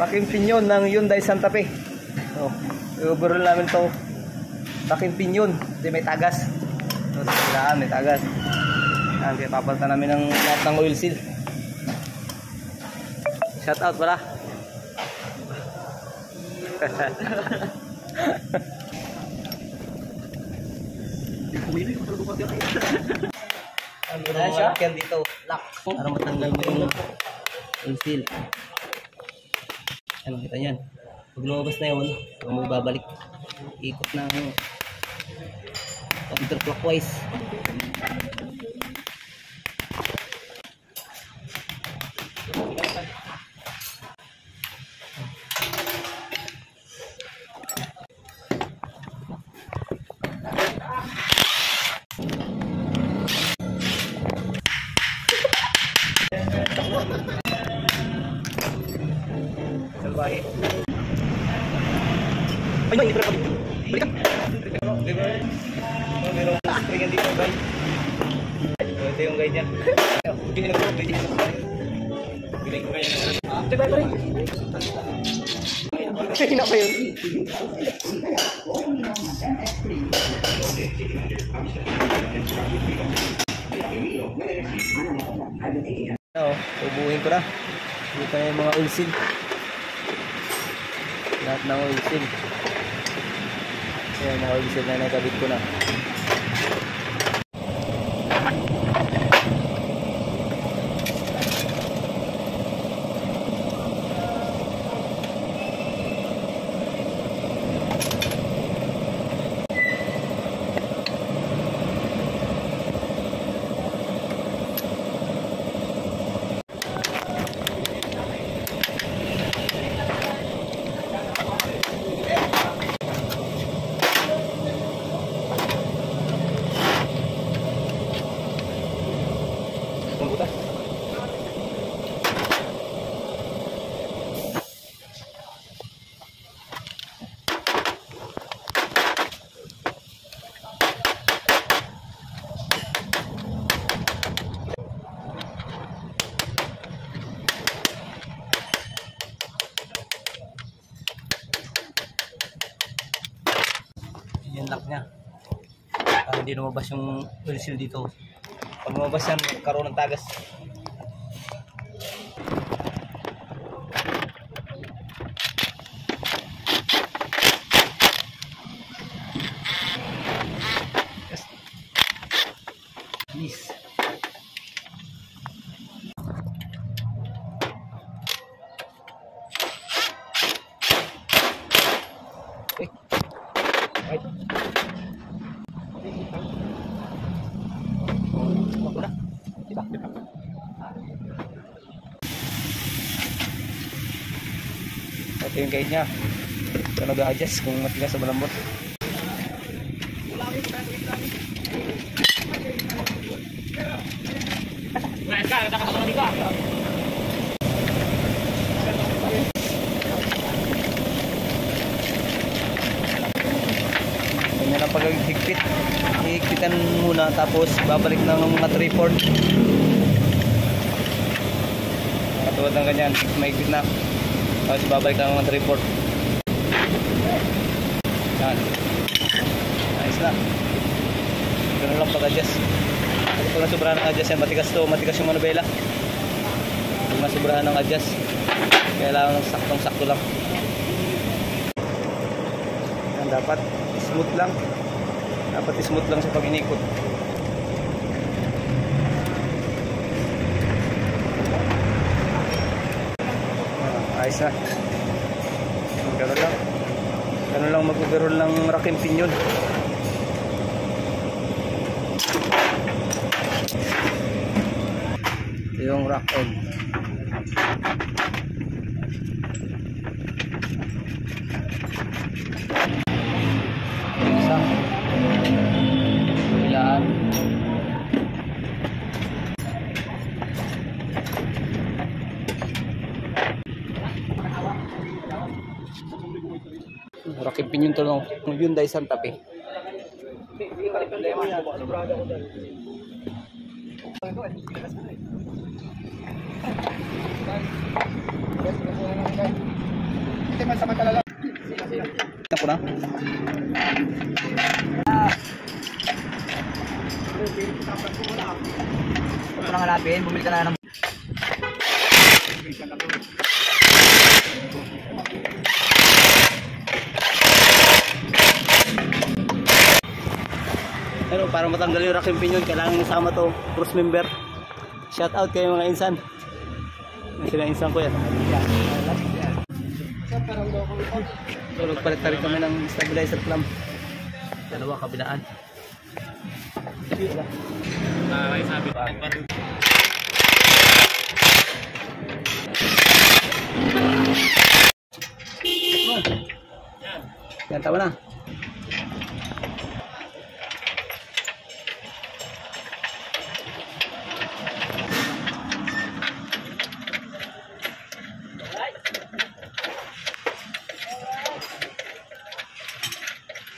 Raking Pinyon ng Hyundai Santa Fe. Oh, i-overall namin to. Raking Pinyon. Hindi may tagas. So, sa kilaan, may tagas. Yan, kaya papalitan namin ng lahat ng oil seal. Shout out pala. Ang Ayan siya? yan dito. Lock. Para matanggal mo yung oil seal. Ano kita yan? Pag lumabas na yun, huwag mo babalik. Ikot ng counterclockwise. Salbahe. Ay, may hindi pa Balik ka. Di ba? Oh, meron akong spring yan dito, guys. Oh, Ito yung guide niya. Hindi na ko, hindi na ko. Bilay ko kayo. Di ba, balik? Hina pa yun. Oo, ubuhin ko na. Dito na yung mga seal. Lahat ng oil seal. Ayan, mga oil seal na nagabit ko na. Lock niya. Para hindi lumabas yung oil seal dito. Pag lumabas yan, magkaroon ng tagas. Yes. Please. Uy. Right. Ako na. Diba? Diba? Ito yung guide niya. Ito nag-adjust kung matigas sa malambot. Ganyan Hihigpitan muna tapos babalik ng mga tripod. Katulad ng ganyan, mahigpit na. Tapos babalik ng mga tripod. Yan. Ayos na. Ganun lang pag-adjust. Kasi pag nasubrahan ng adjust yan, matigas to, matigas yung manubela. Pag nasubrahan ng adjust, kailangan saktong-sakto lang. Yan, dapat smooth lang. Dapat smooth lang sa pag-inikot. Ah, ayos na. Ganun lang. Ganun lang mag-overall ng rakim pinyon. Ito yung rock end. Rocky Pinyon to ng Hyundai Santa Fe. Ito ko na. Huwag ko nang hanapin, bumili ka na ng... Pero para matanggal yung rack yung pinyon, kailangan isama to, cross member. Shout out kayo mga insan. Sila insan ko yan. So, nagpalit na rin kami ng stabilizer clamp. Dalawa kabilaan. Yan, tama na.